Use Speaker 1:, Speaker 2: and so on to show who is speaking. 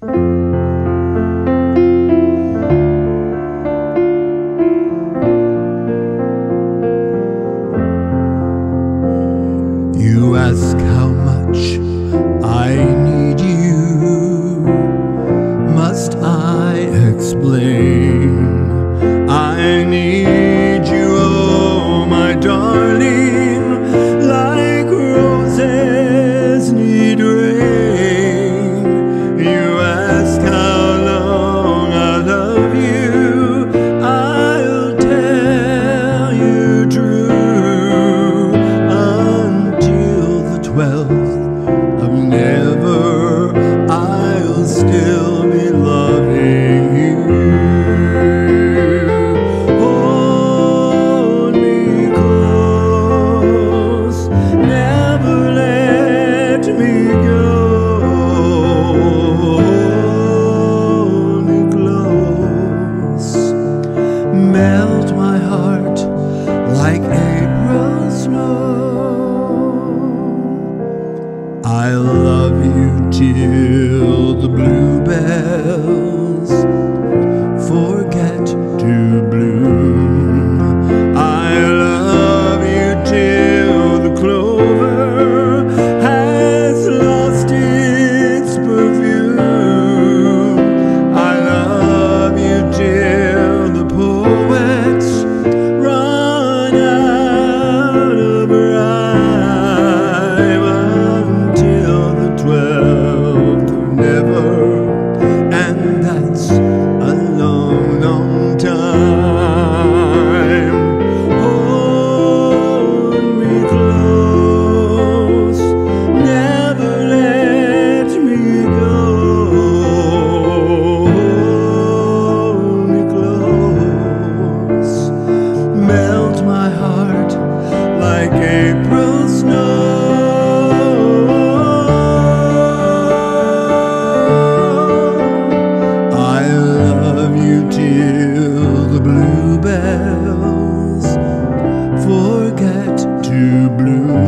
Speaker 1: You ask how much I need you. Must I never let me go. Melt my heart like April snow. I love you till the blue blue